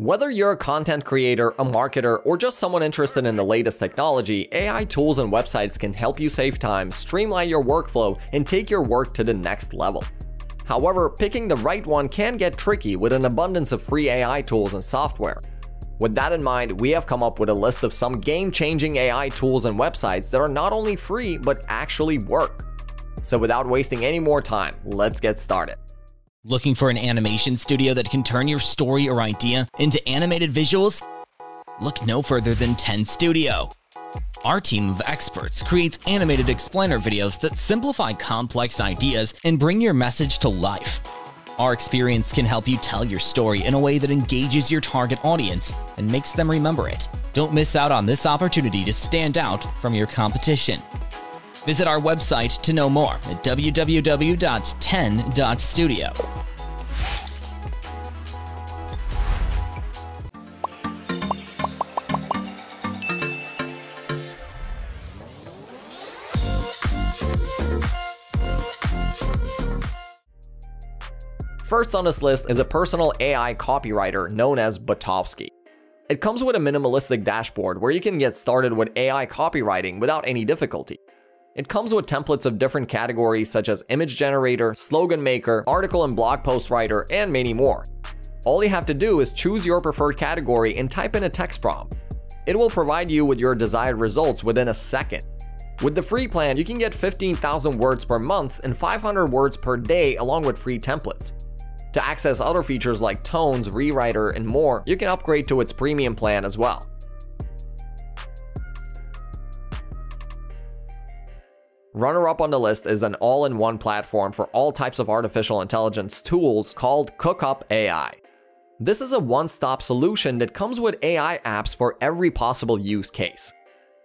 Whether you're a content creator, a marketer, or just someone interested in the latest technology, AI tools and websites can help you save time, streamline your workflow, and take your work to the next level. However, picking the right one can get tricky with an abundance of free AI tools and software. With that in mind, we have come up with a list of some game-changing AI tools and websites that are not only free, but actually work. So without wasting any more time, let's get started. Looking for an animation studio that can turn your story or idea into animated visuals? Look no further than 10 Studio. Our team of experts creates animated explainer videos that simplify complex ideas and bring your message to life. Our experience can help you tell your story in a way that engages your target audience and makes them remember it. Don't miss out on this opportunity to stand out from your competition. Visit our website to know more at www.10.studio. First on this list is a personal AI copywriter known as Botowski. It comes with a minimalistic dashboard where you can get started with AI copywriting without any difficulty. It comes with templates of different categories such as image generator, slogan maker, article and blog post writer, and many more. All you have to do is choose your preferred category and type in a text prompt. It will provide you with your desired results within a second. With the free plan, you can get 15,000 words per month and 500 words per day along with free templates. To access other features like tones, rewriter, and more, you can upgrade to its premium plan as well. Runner up on the list is an all in one platform for all types of artificial intelligence tools called CookUp AI. This is a one stop solution that comes with AI apps for every possible use case.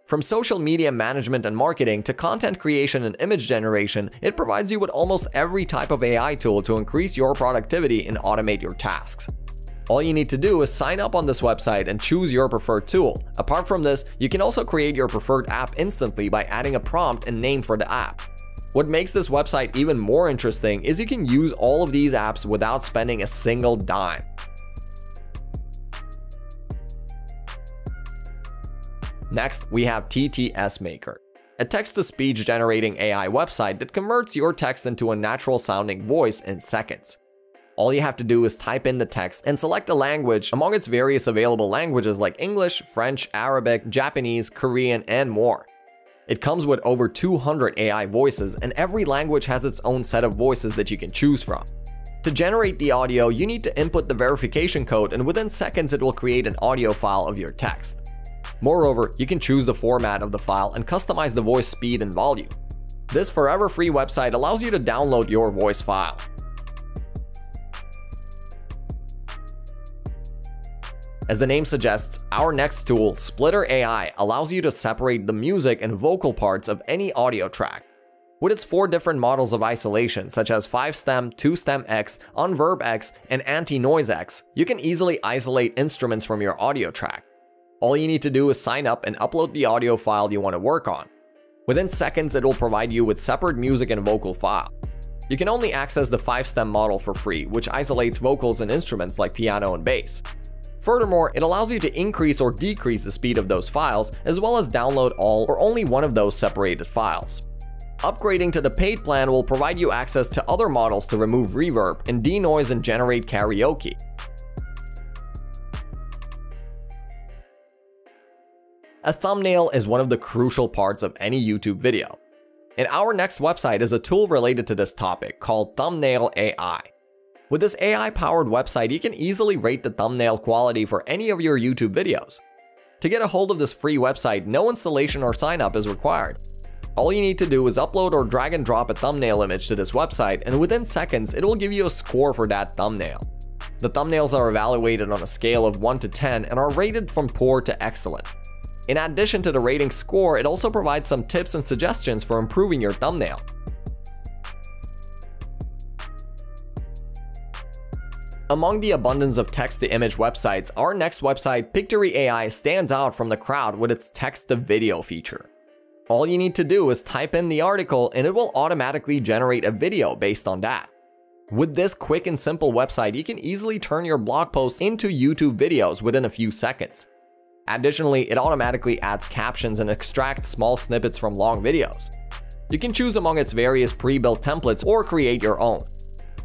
From social media management and marketing to content creation and image generation, it provides you with almost every type of AI tool to increase your productivity and automate your tasks. All you need to do is sign up on this website and choose your preferred tool. Apart from this, you can also create your preferred app instantly by adding a prompt and name for the app. What makes this website even more interesting is you can use all of these apps without spending a single dime. Next, we have TTS Maker, a text-to-speech generating AI website that converts your text into a natural sounding voice in seconds. All you have to do is type in the text and select a language among its various available languages like English, French, Arabic, Japanese, Korean, and more. It comes with over 200 AI voices, and every language has its own set of voices that you can choose from. To generate the audio, you need to input the verification code, and within seconds, it will create an audio file of your text. Moreover, you can choose the format of the file and customize the voice speed and volume. This forever free website allows you to download your voice file. As the name suggests, our next tool, Splitter AI, allows you to separate the music and vocal parts of any audio track. With its four different models of isolation, such as 5-stem, 2-stem X, Unverb X, and Anti-Noise X, you can easily isolate instruments from your audio track. All you need to do is sign up and upload the audio file you want to work on. Within seconds, it will provide you with separate music and vocal file. You can only access the 5-stem model for free, which isolates vocals and instruments like piano and bass. Furthermore, it allows you to increase or decrease the speed of those files, as well as download all or only one of those separated files. Upgrading to the paid plan will provide you access to other models to remove reverb and denoise and generate karaoke. A thumbnail is one of the crucial parts of any YouTube video. And our next website is a tool related to this topic called Thumbnail AI. With this AI-powered website, you can easily rate the thumbnail quality for any of your YouTube videos. To get a hold of this free website, no installation or sign up is required. All you need to do is upload or drag and drop a thumbnail image to this website, and within seconds, it will give you a score for that thumbnail. The thumbnails are evaluated on a scale of 1 to 10 and are rated from poor to excellent. In addition to the rating score, it also provides some tips and suggestions for improving your thumbnail. Among the abundance of text-to-image websites, our next website, Pictory AI, stands out from the crowd with its text-to-video feature. All you need to do is type in the article and it will automatically generate a video based on that. With this quick and simple website, you can easily turn your blog posts into YouTube videos within a few seconds. Additionally, it automatically adds captions and extracts small snippets from long videos. You can choose among its various pre-built templates or create your own.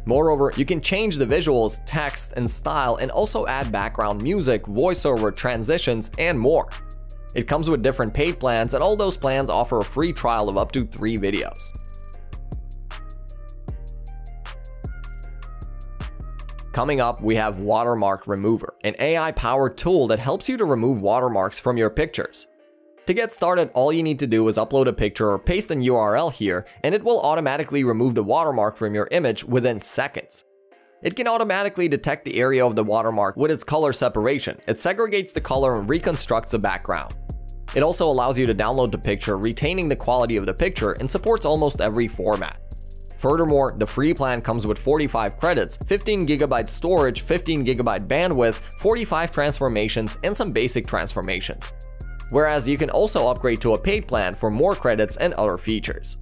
Moreover, you can change the visuals, text, and style and also add background music, voiceover, transitions, and more. It comes with different paid plans and all those plans offer a free trial of up to 3 videos. Coming up, we have Watermark Remover, an AI-powered tool that helps you to remove watermarks from your pictures. To get started, all you need to do is upload a picture or paste an URL here, and it will automatically remove the watermark from your image within seconds. It can automatically detect the area of the watermark with its color separation. It segregates the color and reconstructs the background. It also allows you to download the picture, retaining the quality of the picture, and supports almost every format. Furthermore, the free plan comes with 45 credits, 15GB storage, 15GB bandwidth, 45 transformations, and some basic transformations. Whereas you can also upgrade to a paid plan for more credits and other features.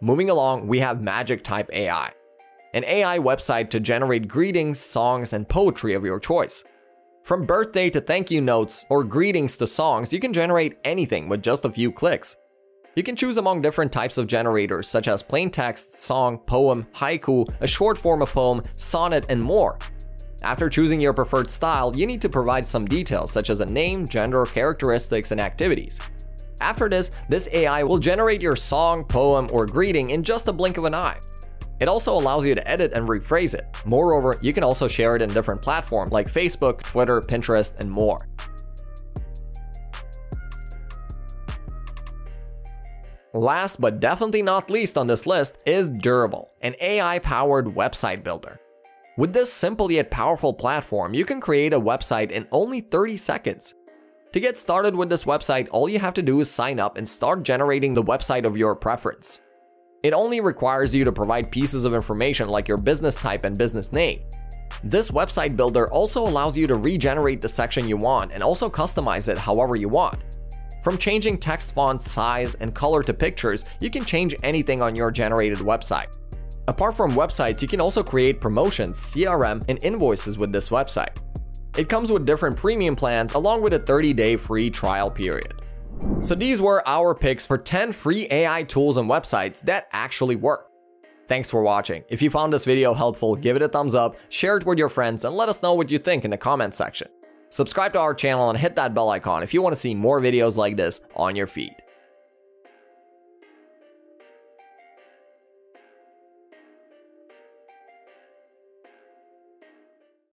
Moving along, we have Magic Type AI, an AI website to generate greetings, songs, and poetry of your choice. From birthday to thank you notes or greetings to songs, you can generate anything with just a few clicks. You can choose among different types of generators such as plain text, song, poem, haiku, a short form of poem, sonnet, and more. After choosing your preferred style, you need to provide some details such as a name, gender, characteristics, and activities. After this, this AI will generate your song, poem, or greeting in just a blink of an eye. It also allows you to edit and rephrase it. Moreover, you can also share it in different platforms like Facebook, Twitter, Pinterest, and more. Last but definitely not least on this list is Durable, an AI-powered website builder. With this simple yet powerful platform, you can create a website in only 30 seconds. To get started with this website, all you have to do is sign up and start generating the website of your preference. It only requires you to provide pieces of information like your business type and business name. This website builder also allows you to regenerate the section you want and also customize it however you want. From changing text font size and color to pictures, you can change anything on your generated website. Apart from websites, you can also create promotions, CRM, and invoices with this website. It comes with different premium plans along with a 30-day free trial period. So these were our picks for 10 free AI tools and websites that actually work. Thanks for watching. If you found this video helpful, give it a thumbs up, share it with your friends, and let us know what you think in the comments section. Subscribe to our channel and hit that bell icon if you want to see more videos like this on your feed.